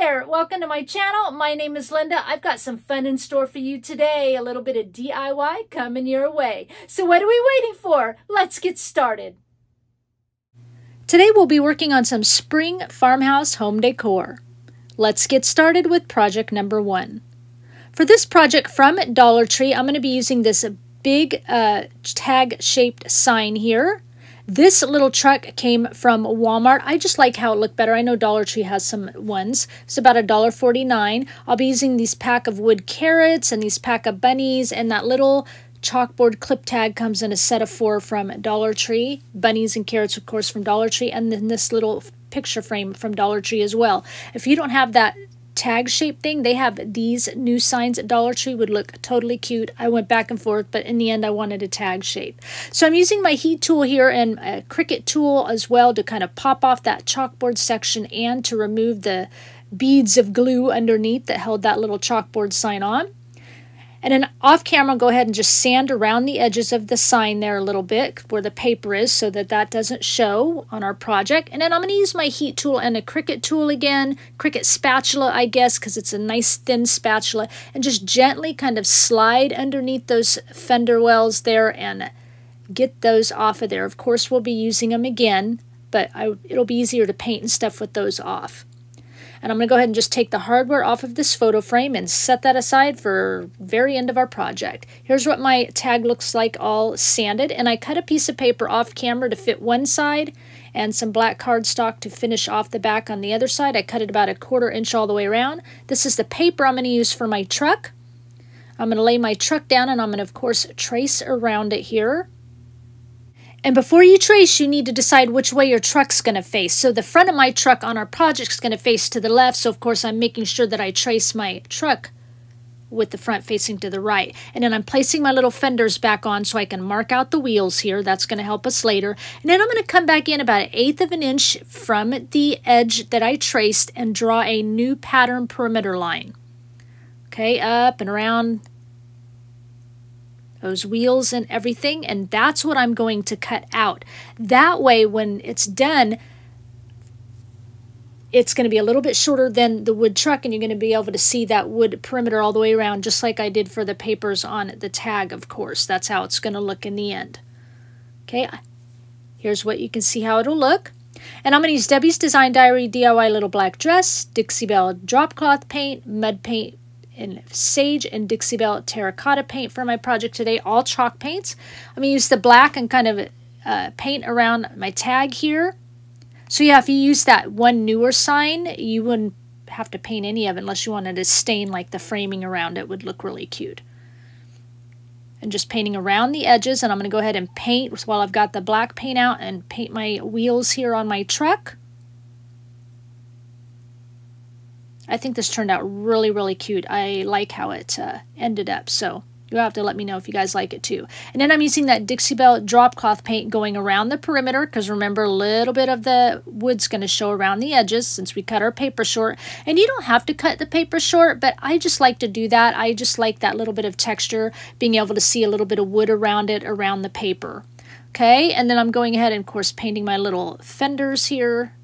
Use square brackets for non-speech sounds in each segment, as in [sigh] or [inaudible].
there, welcome to my channel. My name is Linda. I've got some fun in store for you today. A little bit of DIY coming your way. So what are we waiting for? Let's get started. Today we'll be working on some spring farmhouse home decor. Let's get started with project number one. For this project from Dollar Tree, I'm going to be using this big uh, tag-shaped sign here. This little truck came from Walmart. I just like how it looked better. I know Dollar Tree has some ones. It's about a dollar forty-nine. I'll be using these pack of wood carrots and these pack of bunnies and that little chalkboard clip tag comes in a set of four from Dollar Tree. Bunnies and carrots, of course, from Dollar Tree. And then this little picture frame from Dollar Tree as well. If you don't have that tag shape thing. They have these new signs at Dollar Tree would look totally cute. I went back and forth, but in the end I wanted a tag shape. So I'm using my heat tool here and a Cricut tool as well to kind of pop off that chalkboard section and to remove the beads of glue underneath that held that little chalkboard sign on. And then off camera, go ahead and just sand around the edges of the sign there a little bit where the paper is so that that doesn't show on our project. And then I'm going to use my heat tool and a Cricut tool again, Cricut spatula, I guess, because it's a nice thin spatula, and just gently kind of slide underneath those fender wells there and get those off of there. Of course, we'll be using them again, but I, it'll be easier to paint and stuff with those off. And I'm going to go ahead and just take the hardware off of this photo frame and set that aside for very end of our project. Here's what my tag looks like all sanded. And I cut a piece of paper off camera to fit one side and some black cardstock to finish off the back on the other side. I cut it about a quarter inch all the way around. This is the paper I'm going to use for my truck. I'm going to lay my truck down and I'm going to, of course, trace around it here. And before you trace, you need to decide which way your truck's going to face. So the front of my truck on our project is going to face to the left. So of course I'm making sure that I trace my truck with the front facing to the right. And then I'm placing my little fenders back on so I can mark out the wheels here. That's going to help us later. And then I'm going to come back in about an eighth of an inch from the edge that I traced and draw a new pattern perimeter line. Okay, up and around those wheels and everything, and that's what I'm going to cut out. That way, when it's done, it's going to be a little bit shorter than the wood truck, and you're going to be able to see that wood perimeter all the way around, just like I did for the papers on the tag, of course. That's how it's going to look in the end. Okay, here's what you can see how it'll look. And I'm going to use Debbie's Design Diary DIY Little Black Dress, Dixie Belle Drop Cloth Paint, Mud Paint in Sage and Dixie Belle Terracotta paint for my project today, all chalk paints. I'm going to use the black and kind of uh, paint around my tag here. So yeah, if you use that one newer sign, you wouldn't have to paint any of it unless you wanted to stain like the framing around it would look really cute. And just painting around the edges, and I'm going to go ahead and paint while I've got the black paint out and paint my wheels here on my truck. I think this turned out really, really cute. I like how it uh, ended up, so you'll have to let me know if you guys like it too. And then I'm using that Dixie Belle drop cloth paint going around the perimeter because remember a little bit of the wood's going to show around the edges since we cut our paper short. And you don't have to cut the paper short, but I just like to do that. I just like that little bit of texture, being able to see a little bit of wood around it, around the paper. Okay, and then I'm going ahead and, of course, painting my little fenders here.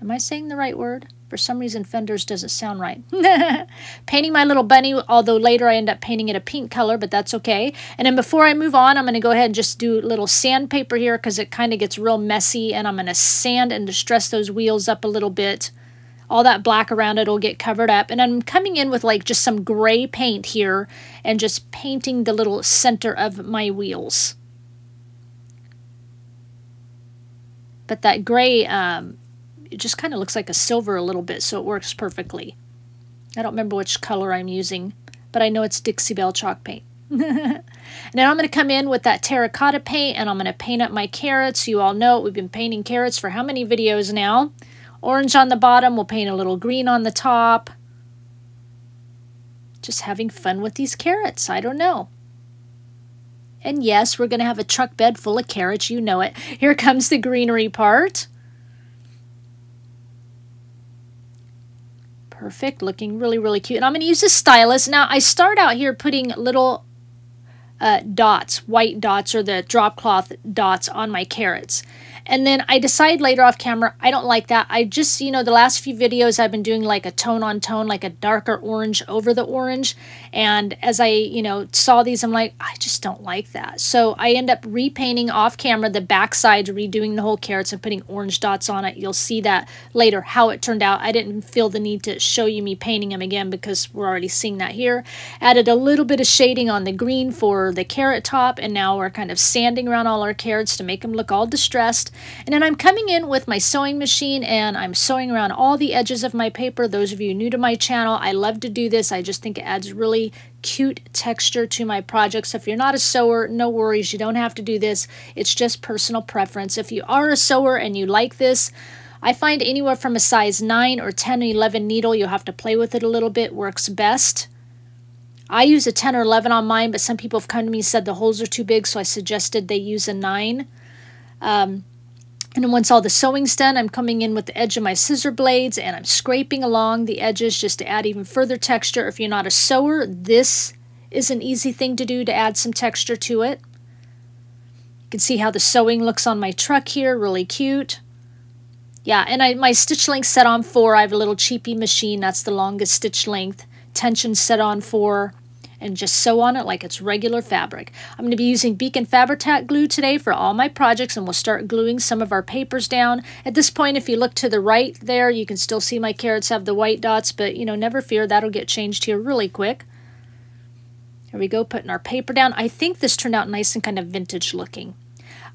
Am I saying the right word? For some reason, fenders doesn't sound right. [laughs] painting my little bunny, although later I end up painting it a pink color, but that's okay. And then before I move on, I'm going to go ahead and just do a little sandpaper here because it kind of gets real messy. And I'm going to sand and distress those wheels up a little bit. All that black around it will get covered up. And I'm coming in with like just some gray paint here and just painting the little center of my wheels. But that gray um, it just kind of looks like a silver a little bit, so it works perfectly. I don't remember which color I'm using, but I know it's Dixie Belle chalk paint. [laughs] now I'm going to come in with that terracotta paint, and I'm going to paint up my carrots. You all know it. we've been painting carrots for how many videos now? Orange on the bottom, we'll paint a little green on the top. Just having fun with these carrots, I don't know. And yes, we're going to have a truck bed full of carrots, you know it. Here comes the greenery part. Perfect, looking really, really cute. And I'm going to use a stylus. Now, I start out here putting little uh, dots, white dots, or the drop cloth dots on my carrots. And then I decide later off camera, I don't like that. I just, you know, the last few videos I've been doing like a tone on tone, like a darker orange over the orange. And as I, you know, saw these, I'm like, I just don't like that. So I end up repainting off camera the backside, redoing the whole carrots and putting orange dots on it. You'll see that later, how it turned out. I didn't feel the need to show you me painting them again because we're already seeing that here. Added a little bit of shading on the green for the carrot top. And now we're kind of sanding around all our carrots to make them look all distressed. And then I'm coming in with my sewing machine and I'm sewing around all the edges of my paper. Those of you new to my channel, I love to do this. I just think it adds really cute texture to my projects. If you're not a sewer, no worries. You don't have to do this. It's just personal preference. If you are a sewer and you like this, I find anywhere from a size 9 or 10 or 11 needle, you'll have to play with it a little bit, works best. I use a 10 or 11 on mine, but some people have come to me and said the holes are too big, so I suggested they use a 9. Um, and once all the sewing's done, I'm coming in with the edge of my scissor blades and I'm scraping along the edges just to add even further texture. If you're not a sewer, this is an easy thing to do to add some texture to it. You can see how the sewing looks on my truck here, really cute. Yeah, and I, my stitch length set on 4. I have a little cheapy machine, that's the longest stitch length. Tension set on 4 and just sew on it like it's regular fabric. I'm going to be using Beacon Fabri-Tac glue today for all my projects and we'll start gluing some of our papers down. At this point, if you look to the right there, you can still see my carrots have the white dots, but you know, never fear, that'll get changed here really quick. Here we go, putting our paper down. I think this turned out nice and kind of vintage looking.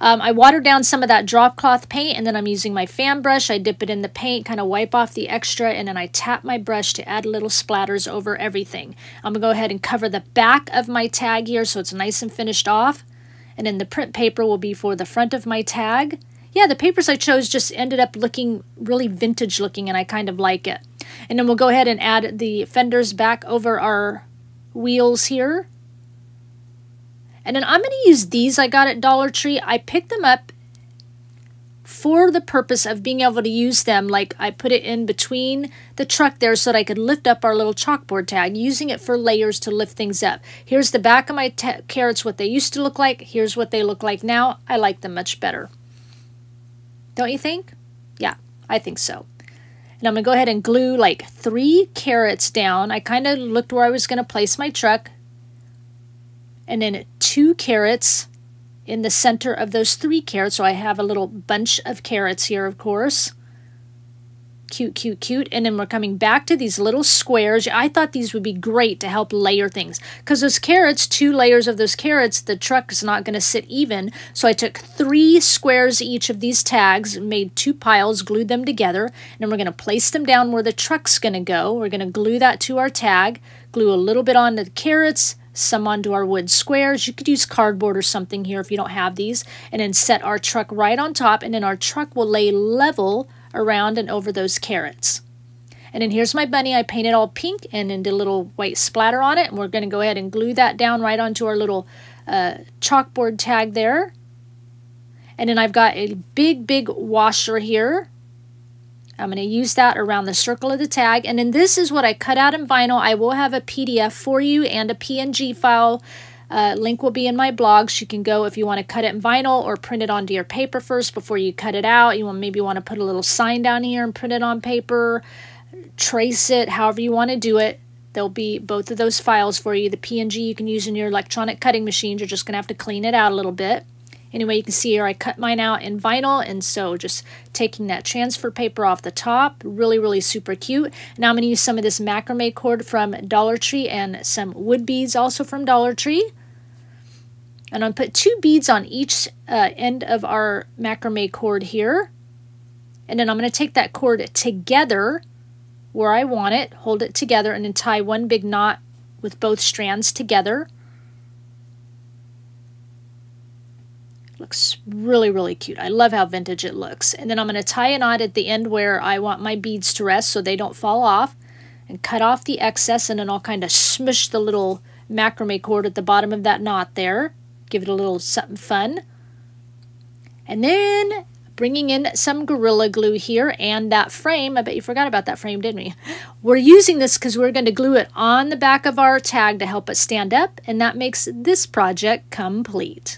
Um, I watered down some of that drop cloth paint and then I'm using my fan brush. I dip it in the paint, kind of wipe off the extra, and then I tap my brush to add little splatters over everything. I'm to go ahead and cover the back of my tag here so it's nice and finished off. And then the print paper will be for the front of my tag. Yeah, the papers I chose just ended up looking really vintage looking and I kind of like it. And then we'll go ahead and add the fenders back over our wheels here. And then I'm going to use these I got at Dollar Tree. I picked them up for the purpose of being able to use them. Like I put it in between the truck there so that I could lift up our little chalkboard tag, using it for layers to lift things up. Here's the back of my carrots, what they used to look like. Here's what they look like now. I like them much better. Don't you think? Yeah, I think so. And I'm going to go ahead and glue like three carrots down. I kind of looked where I was going to place my truck. And then two carrots in the center of those three carrots. So I have a little bunch of carrots here, of course. Cute, cute, cute. And then we're coming back to these little squares. I thought these would be great to help layer things. Because those carrots, two layers of those carrots, the truck is not going to sit even. So I took three squares each of these tags, made two piles, glued them together. And then we're going to place them down where the truck's going to go. We're going to glue that to our tag. Glue a little bit on the carrots, some onto our wood squares. You could use cardboard or something here if you don't have these. And then set our truck right on top and then our truck will lay level around and over those carrots. And then here's my bunny. I painted all pink and then did a little white splatter on it. And we're going to go ahead and glue that down right onto our little uh, chalkboard tag there. And then I've got a big, big washer here I'm going to use that around the circle of the tag. And then this is what I cut out in vinyl. I will have a PDF for you and a PNG file. Uh, link will be in my blog. So You can go if you want to cut it in vinyl or print it onto your paper first before you cut it out. You want maybe want to put a little sign down here and print it on paper, trace it, however you want to do it. There'll be both of those files for you. The PNG you can use in your electronic cutting machines. You're just going to have to clean it out a little bit. Anyway, you can see here I cut mine out in vinyl, and so just taking that transfer paper off the top, really, really super cute. Now I'm going to use some of this macrame cord from Dollar Tree and some wood beads also from Dollar Tree. And I'm put two beads on each uh, end of our macrame cord here. And then I'm going to take that cord together where I want it, hold it together, and then tie one big knot with both strands together. Looks really, really cute. I love how vintage it looks. And then I'm going to tie a knot at the end where I want my beads to rest so they don't fall off. And cut off the excess and then I'll kind of smush the little macrame cord at the bottom of that knot there. Give it a little something fun. And then bringing in some Gorilla Glue here and that frame. I bet you forgot about that frame, didn't we? We're using this because we're going to glue it on the back of our tag to help it stand up, and that makes this project complete.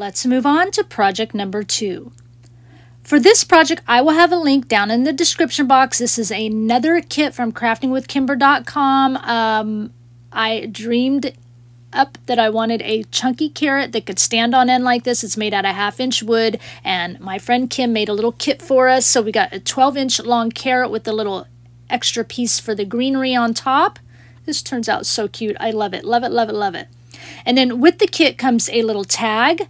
Let's move on to project number two. For this project, I will have a link down in the description box. This is another kit from craftingwithkimber.com. Um, I dreamed up that I wanted a chunky carrot that could stand on end like this. It's made out of half inch wood and my friend Kim made a little kit for us. So we got a 12 inch long carrot with a little extra piece for the greenery on top. This turns out so cute. I love it. Love it, love it, love it. And then with the kit comes a little tag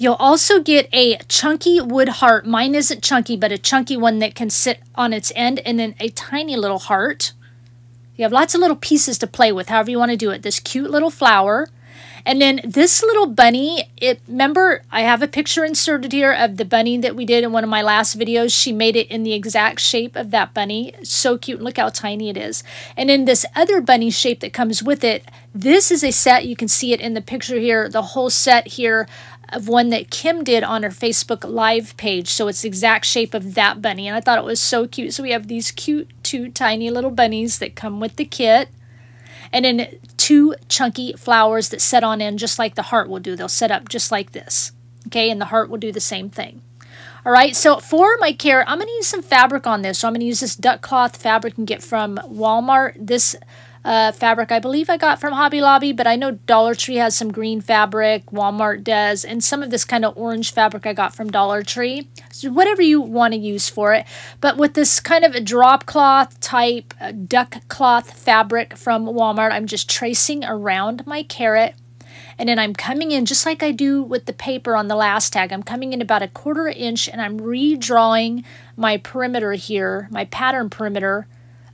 You'll also get a chunky wood heart. Mine isn't chunky, but a chunky one that can sit on its end, and then a tiny little heart. You have lots of little pieces to play with, however you want to do it. This cute little flower. And then this little bunny, it remember I have a picture inserted here of the bunny that we did in one of my last videos. She made it in the exact shape of that bunny. So cute. Look how tiny it is. And then this other bunny shape that comes with it, this is a set. You can see it in the picture here. The whole set here of one that Kim did on her Facebook Live page. So it's the exact shape of that bunny. And I thought it was so cute. So we have these cute two tiny little bunnies that come with the kit. And then two chunky flowers that set on end just like the heart will do. They'll set up just like this. Okay, and the heart will do the same thing. All right, so for my carrot, I'm going to use some fabric on this. So I'm going to use this duck cloth fabric and get from Walmart. This uh, fabric I believe I got from Hobby Lobby, but I know Dollar Tree has some green fabric, Walmart does, and some of this kind of orange fabric I got from Dollar Tree. So whatever you want to use for it. But with this kind of a drop cloth type uh, duck cloth fabric from Walmart, I'm just tracing around my carrot. And then I'm coming in just like I do with the paper on the last tag. I'm coming in about a quarter inch and I'm redrawing my perimeter here, my pattern perimeter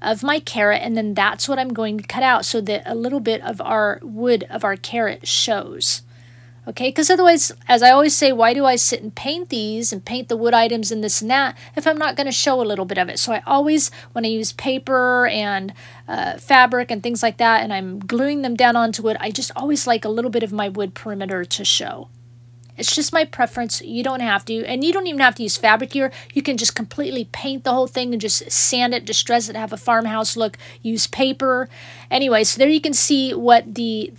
of my carrot and then that's what I'm going to cut out so that a little bit of our wood of our carrot shows. Okay, because otherwise, as I always say, why do I sit and paint these and paint the wood items and this and that if I'm not going to show a little bit of it? So I always, when I use paper and uh, fabric and things like that, and I'm gluing them down onto wood, I just always like a little bit of my wood perimeter to show. It's just my preference. You don't have to. And you don't even have to use fabric here. You can just completely paint the whole thing and just sand it, distress it, have a farmhouse look, use paper. Anyway, so there you can see what the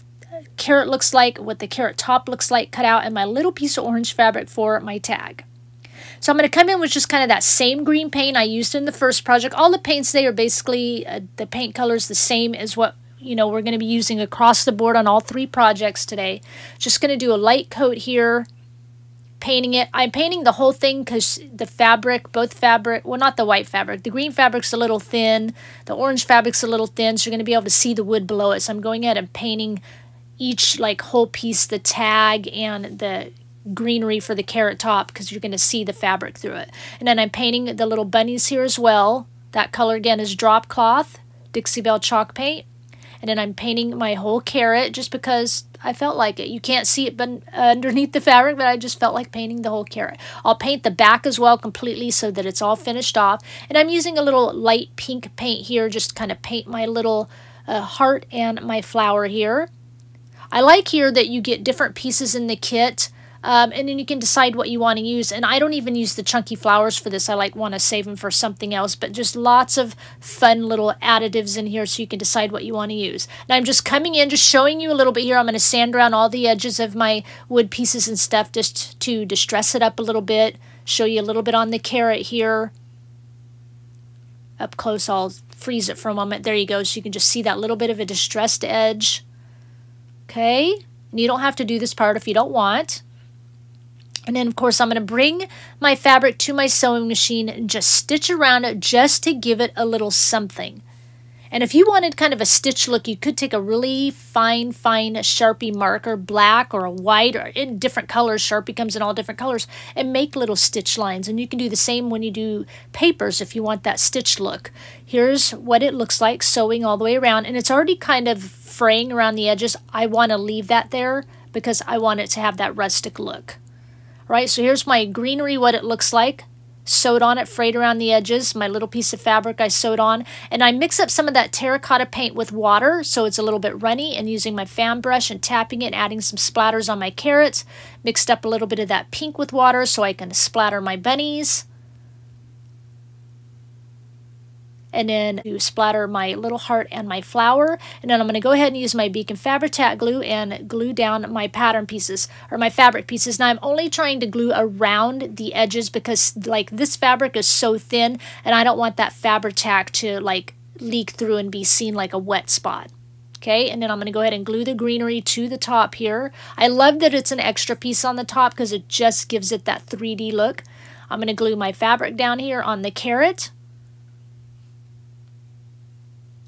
carrot looks like, what the carrot top looks like cut out, and my little piece of orange fabric for my tag. So I'm going to come in with just kind of that same green paint I used in the first project. All the paints today are basically, uh, the paint colors the same as what you know, we're going to be using across the board on all three projects today. Just going to do a light coat here, painting it. I'm painting the whole thing because the fabric, both fabric, well, not the white fabric. The green fabric's a little thin. The orange fabric's a little thin, so you're going to be able to see the wood below it. So I'm going ahead and painting each like whole piece, the tag and the greenery for the carrot top because you're going to see the fabric through it. And then I'm painting the little bunnies here as well. That color again is drop cloth, Dixie Belle chalk paint. And then I'm painting my whole carrot just because I felt like it. You can't see it but underneath the fabric, but I just felt like painting the whole carrot. I'll paint the back as well completely so that it's all finished off. And I'm using a little light pink paint here, just kind of paint my little uh, heart and my flower here. I like here that you get different pieces in the kit. Um, and then you can decide what you want to use. And I don't even use the chunky flowers for this. I like want to save them for something else. But just lots of fun little additives in here so you can decide what you want to use. Now I'm just coming in, just showing you a little bit here. I'm going to sand around all the edges of my wood pieces and stuff just to distress it up a little bit. Show you a little bit on the carrot here. Up close, I'll freeze it for a moment. There you go. So you can just see that little bit of a distressed edge. Okay. And you don't have to do this part if you don't want. And then, of course, I'm going to bring my fabric to my sewing machine and just stitch around it just to give it a little something. And if you wanted kind of a stitch look, you could take a really fine, fine Sharpie marker, black or a white or in different colors. Sharpie comes in all different colors and make little stitch lines. And you can do the same when you do papers if you want that stitch look. Here's what it looks like sewing all the way around. And it's already kind of fraying around the edges. I want to leave that there because I want it to have that rustic look right? So here's my greenery, what it looks like. Sewed on it, frayed around the edges, my little piece of fabric I sewed on. And I mix up some of that terracotta paint with water so it's a little bit runny and using my fan brush and tapping it and adding some splatters on my carrots. Mixed up a little bit of that pink with water so I can splatter my bunnies. And then to splatter my little heart and my flower. And then I'm going to go ahead and use my Beacon Fabri-Tac glue and glue down my pattern pieces or my fabric pieces. Now I'm only trying to glue around the edges because like this fabric is so thin and I don't want that Fabri-Tac to like leak through and be seen like a wet spot. Okay, and then I'm going to go ahead and glue the greenery to the top here. I love that it's an extra piece on the top because it just gives it that 3D look. I'm going to glue my fabric down here on the carrot.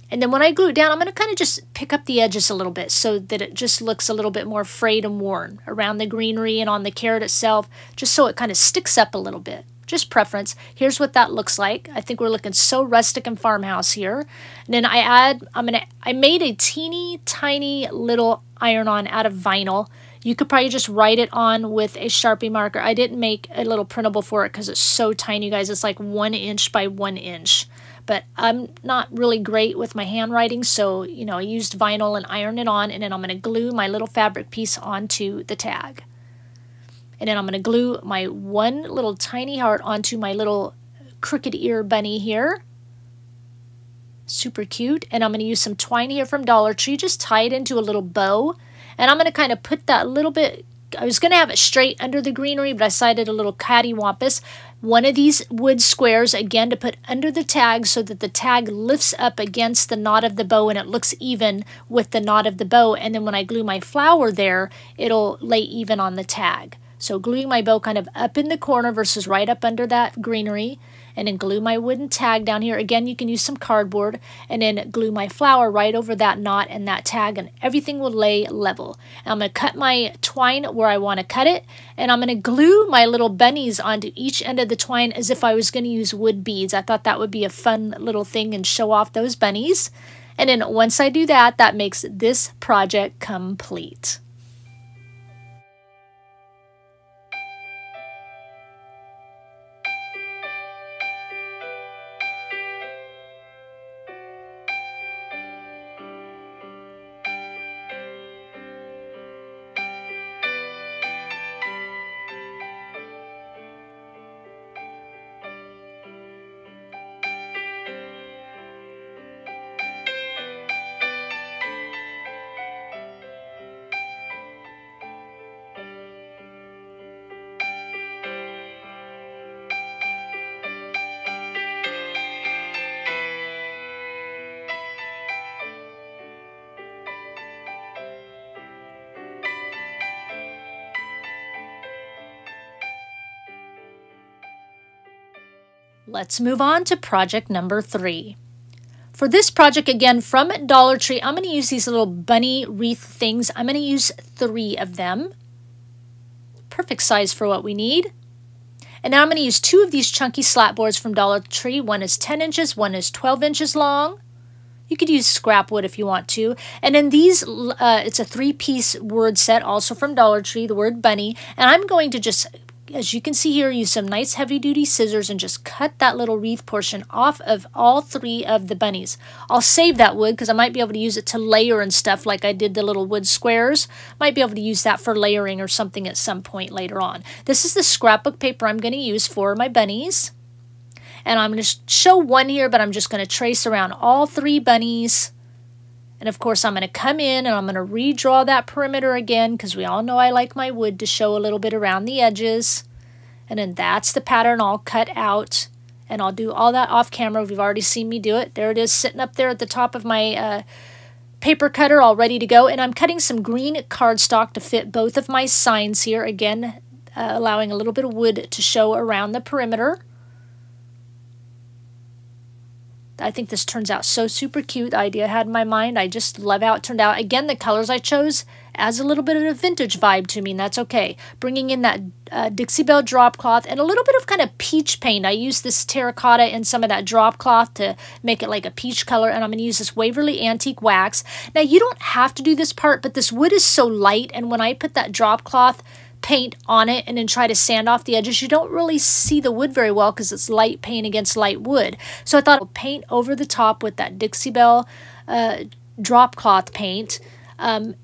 And then when I glue it down, I'm going to kind of just pick up the edges a little bit so that it just looks a little bit more frayed and worn around the greenery and on the carrot itself, just so it kind of sticks up a little bit. Just preference. Here's what that looks like. I think we're looking so rustic and farmhouse here. And then I add, I'm going to, I made a teeny tiny little iron-on out of vinyl. You could probably just write it on with a Sharpie marker. I didn't make a little printable for it because it's so tiny, you guys. It's like one inch by one inch but I'm not really great with my handwriting, so, you know, I used vinyl and ironed it on, and then I'm going to glue my little fabric piece onto the tag. And then I'm going to glue my one little tiny heart onto my little crooked ear bunny here. Super cute. And I'm going to use some twine here from Dollar Tree, just tie it into a little bow. And I'm going to kind of put that little bit I was going to have it straight under the greenery, but I decided a little cattywampus. One of these wood squares, again, to put under the tag so that the tag lifts up against the knot of the bow and it looks even with the knot of the bow. And then when I glue my flower there, it'll lay even on the tag. So gluing my bow kind of up in the corner versus right up under that greenery and then glue my wooden tag down here. Again, you can use some cardboard and then glue my flower right over that knot and that tag and everything will lay level. And I'm going to cut my twine where I want to cut it and I'm going to glue my little bunnies onto each end of the twine as if I was going to use wood beads. I thought that would be a fun little thing and show off those bunnies. And then once I do that, that makes this project complete. Let's move on to project number three. For this project, again, from Dollar Tree, I'm going to use these little bunny wreath things. I'm going to use three of them. Perfect size for what we need. And now I'm going to use two of these chunky slat boards from Dollar Tree. One is 10 inches, one is 12 inches long. You could use scrap wood if you want to. And then these, uh, it's a three-piece word set, also from Dollar Tree, the word bunny. And I'm going to just as you can see here, use some nice heavy duty scissors and just cut that little wreath portion off of all three of the bunnies. I'll save that wood because I might be able to use it to layer and stuff like I did the little wood squares. Might be able to use that for layering or something at some point later on. This is the scrapbook paper I'm going to use for my bunnies. And I'm going to show one here, but I'm just going to trace around all three bunnies. And of course, I'm going to come in and I'm going to redraw that perimeter again because we all know I like my wood to show a little bit around the edges. And then that's the pattern I'll cut out. And I'll do all that off camera. You've already seen me do it. There it is sitting up there at the top of my uh, paper cutter all ready to go. And I'm cutting some green cardstock to fit both of my signs here. Again, uh, allowing a little bit of wood to show around the perimeter. I think this turns out so super cute. The idea I had in my mind. I just love how it turned out. Again, the colors I chose adds a little bit of a vintage vibe to me, and that's okay. Bringing in that uh, Dixie Belle drop cloth and a little bit of kind of peach paint. I used this terracotta and some of that drop cloth to make it like a peach color, and I'm going to use this Waverly Antique Wax. Now, you don't have to do this part, but this wood is so light, and when I put that drop cloth paint on it and then try to sand off the edges, you don't really see the wood very well because it's light paint against light wood. So I thought I'll paint over the top with that Dixie Belle uh, drop cloth paint. Um,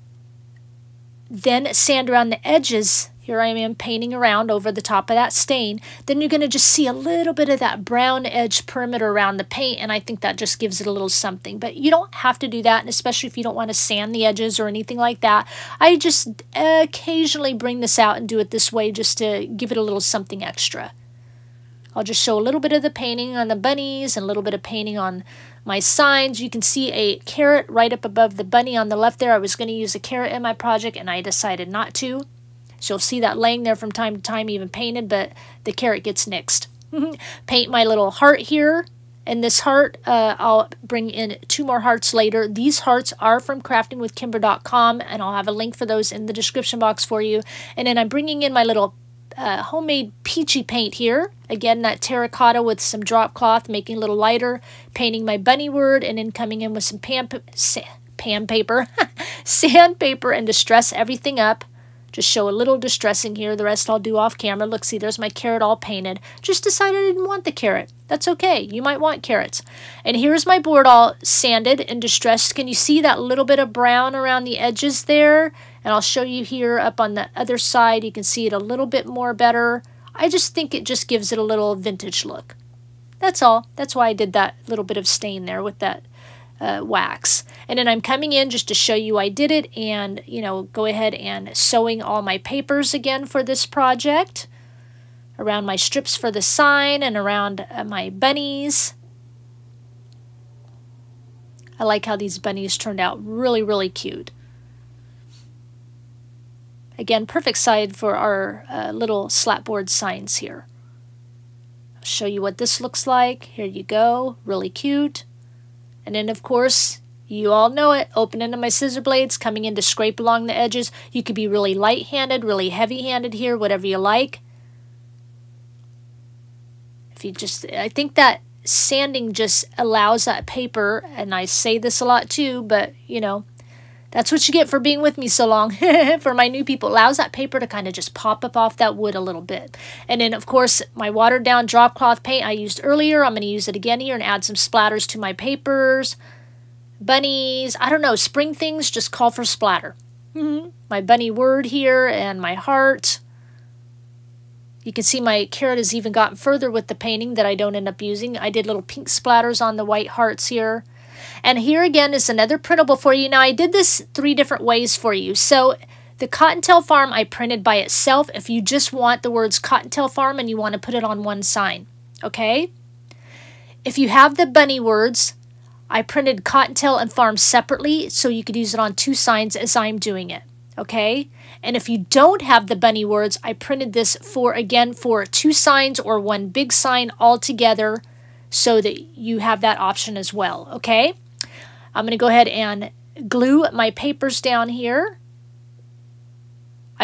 then sand around the edges here I am painting around over the top of that stain, then you're going to just see a little bit of that brown edge perimeter around the paint, and I think that just gives it a little something. But you don't have to do that, and especially if you don't want to sand the edges or anything like that. I just occasionally bring this out and do it this way just to give it a little something extra. I'll just show a little bit of the painting on the bunnies and a little bit of painting on my signs. You can see a carrot right up above the bunny on the left there. I was going to use a carrot in my project, and I decided not to. You'll see that laying there from time to time, even painted, but the carrot gets nixed. [laughs] Paint my little heart here. And this heart, uh, I'll bring in two more hearts later. These hearts are from craftingwithkimber.com, and I'll have a link for those in the description box for you. And then I'm bringing in my little uh, homemade peachy paint here. Again, that terracotta with some drop cloth, making a little lighter, painting my bunny word, and then coming in with some pan, pan paper, [laughs] sandpaper, and distress everything up. Just show a little distressing here. The rest I'll do off camera. Look, see, there's my carrot all painted. Just decided I didn't want the carrot. That's okay. You might want carrots. And here's my board all sanded and distressed. Can you see that little bit of brown around the edges there? And I'll show you here up on the other side. You can see it a little bit more better. I just think it just gives it a little vintage look. That's all. That's why I did that little bit of stain there with that uh, wax. And then I'm coming in just to show you I did it and, you know, go ahead and sewing all my papers again for this project. Around my strips for the sign and around uh, my bunnies. I like how these bunnies turned out really, really cute. Again, perfect side for our uh, little slat board signs here. I'll show you what this looks like. Here you go. Really cute. And then, of course, you all know it, open into my scissor blades, coming in to scrape along the edges. You could be really light-handed, really heavy-handed here, whatever you like. If you just, I think that sanding just allows that paper, and I say this a lot too, but, you know, that's what you get for being with me so long. [laughs] for my new people, allows that paper to kind of just pop up off that wood a little bit. And then, of course, my watered down drop cloth paint I used earlier. I'm going to use it again here and add some splatters to my papers. Bunnies, I don't know, spring things just call for splatter. Mm -hmm. My bunny word here and my heart. You can see my carrot has even gotten further with the painting that I don't end up using. I did little pink splatters on the white hearts here. And here again is another printable for you. Now, I did this three different ways for you. So the Cottontail Farm I printed by itself if you just want the words Cottontail Farm and you want to put it on one sign. Okay? If you have the bunny words, I printed Cottontail and Farm separately so you could use it on two signs as I'm doing it. Okay? And if you don't have the bunny words, I printed this for, again, for two signs or one big sign all together so that you have that option as well, okay? I'm going to go ahead and glue my papers down here.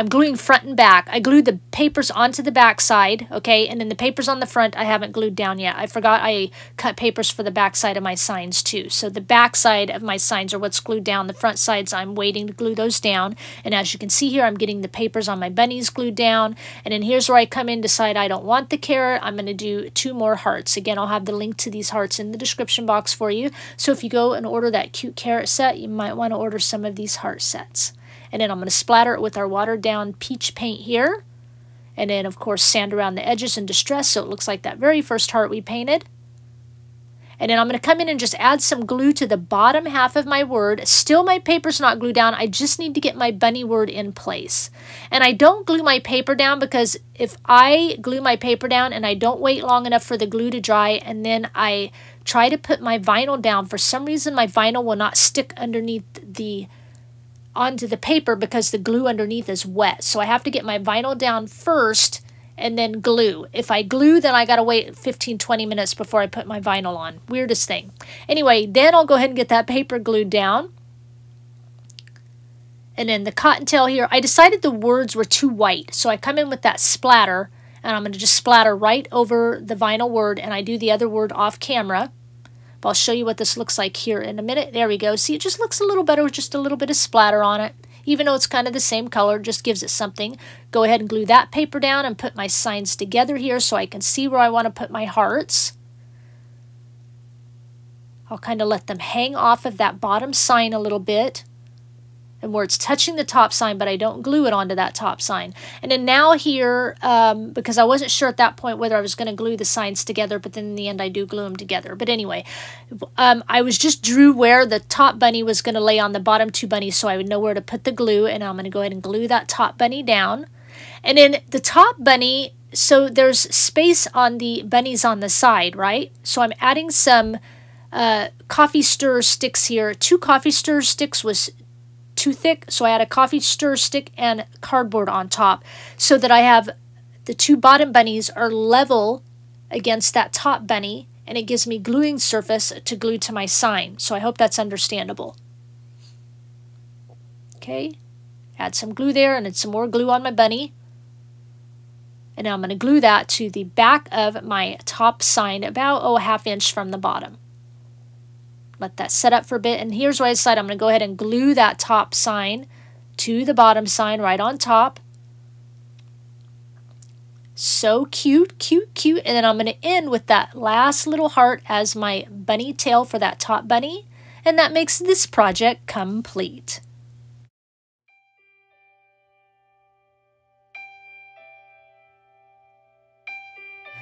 I'm gluing front and back. I glued the papers onto the back side, okay, and then the papers on the front I haven't glued down yet. I forgot I cut papers for the back side of my signs too. So the back side of my signs are what's glued down. The front sides I'm waiting to glue those down. And as you can see here, I'm getting the papers on my bunnies glued down. And then here's where I come in, decide I don't want the carrot. I'm going to do two more hearts. Again, I'll have the link to these hearts in the description box for you. So if you go and order that cute carrot set, you might want to order some of these heart sets. And then I'm going to splatter it with our watered down peach paint here. And then, of course, sand around the edges in distress so it looks like that very first heart we painted. And then I'm going to come in and just add some glue to the bottom half of my word. Still, my paper's not glued down. I just need to get my bunny word in place. And I don't glue my paper down because if I glue my paper down and I don't wait long enough for the glue to dry and then I try to put my vinyl down, for some reason my vinyl will not stick underneath the onto the paper because the glue underneath is wet. So I have to get my vinyl down first and then glue. If I glue, then I got to wait 15, 20 minutes before I put my vinyl on. Weirdest thing. Anyway, then I'll go ahead and get that paper glued down. And then the cottontail here, I decided the words were too white. So I come in with that splatter and I'm going to just splatter right over the vinyl word and I do the other word off camera. But I'll show you what this looks like here in a minute. There we go. See, it just looks a little better with just a little bit of splatter on it. Even though it's kind of the same color, just gives it something. Go ahead and glue that paper down and put my signs together here so I can see where I want to put my hearts. I'll kind of let them hang off of that bottom sign a little bit. And where it's touching the top sign, but I don't glue it onto that top sign. And then now here, um, because I wasn't sure at that point whether I was going to glue the signs together, but then in the end I do glue them together. But anyway, um, I was just drew where the top bunny was going to lay on the bottom two bunnies so I would know where to put the glue. And I'm going to go ahead and glue that top bunny down. And then the top bunny, so there's space on the bunnies on the side, right? So I'm adding some uh, coffee stir sticks here. Two coffee stir sticks was too thick, so I add a coffee stir stick and cardboard on top so that I have the two bottom bunnies are level against that top bunny and it gives me gluing surface to glue to my sign. So I hope that's understandable. Okay, add some glue there and some more glue on my bunny. And now I'm going to glue that to the back of my top sign about oh, a half inch from the bottom. Let that set up for a bit. And here's what I decided. I'm going to go ahead and glue that top sign to the bottom sign right on top. So cute, cute, cute. And then I'm going to end with that last little heart as my bunny tail for that top bunny. And that makes this project complete.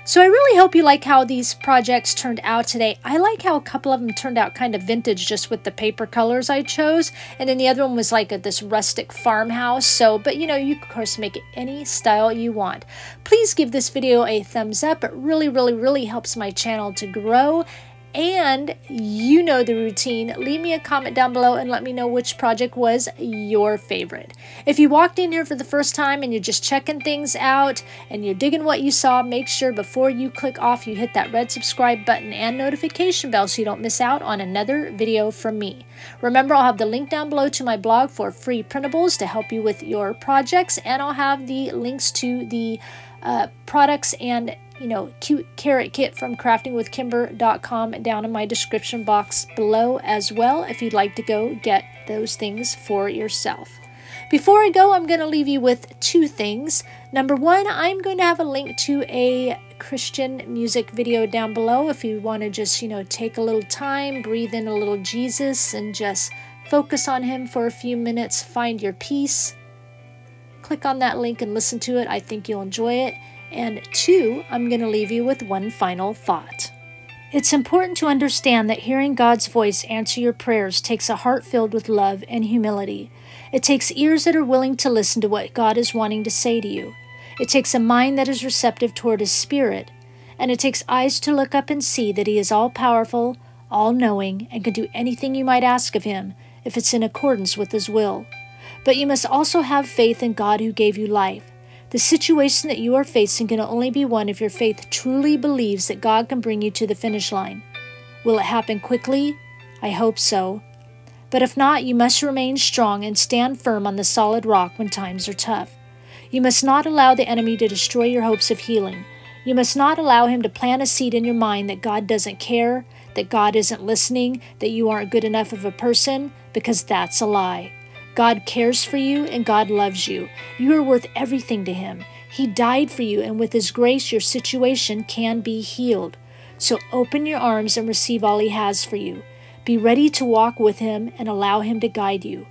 So I really hope you like how these projects turned out today. I like how a couple of them turned out kind of vintage just with the paper colors I chose. And then the other one was like a, this rustic farmhouse. So, but you know, you of course make it any style you want. Please give this video a thumbs up. It really, really, really helps my channel to grow and you know the routine. Leave me a comment down below and let me know which project was your favorite. If you walked in here for the first time and you're just checking things out and you're digging what you saw, make sure before you click off you hit that red subscribe button and notification bell so you don't miss out on another video from me. Remember, I'll have the link down below to my blog for free printables to help you with your projects and I'll have the links to the uh, products and you know, cute carrot kit from craftingwithkimber.com down in my description box below as well if you'd like to go get those things for yourself. Before I go, I'm going to leave you with two things. Number one, I'm going to have a link to a Christian music video down below if you want to just, you know, take a little time, breathe in a little Jesus, and just focus on Him for a few minutes, find your peace. Click on that link and listen to it. I think you'll enjoy it. And two, I'm going to leave you with one final thought. It's important to understand that hearing God's voice answer your prayers takes a heart filled with love and humility. It takes ears that are willing to listen to what God is wanting to say to you. It takes a mind that is receptive toward His Spirit. And it takes eyes to look up and see that He is all powerful, all knowing, and can do anything you might ask of Him if it's in accordance with His will. But you must also have faith in God who gave you life. The situation that you are facing can only be won if your faith truly believes that God can bring you to the finish line. Will it happen quickly? I hope so. But if not, you must remain strong and stand firm on the solid rock when times are tough. You must not allow the enemy to destroy your hopes of healing. You must not allow him to plant a seed in your mind that God doesn't care, that God isn't listening, that you aren't good enough of a person, because that's a lie. God cares for you and God loves you. You are worth everything to Him. He died for you, and with His grace, your situation can be healed. So open your arms and receive all He has for you. Be ready to walk with Him and allow Him to guide you.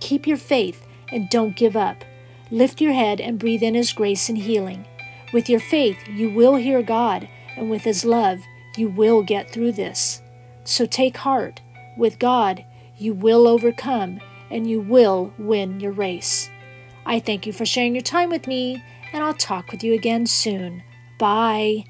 Keep your faith and don't give up. Lift your head and breathe in His grace and healing. With your faith, you will hear God, and with His love, you will get through this. So take heart. With God, you will overcome and you will win your race. I thank you for sharing your time with me, and I'll talk with you again soon. Bye.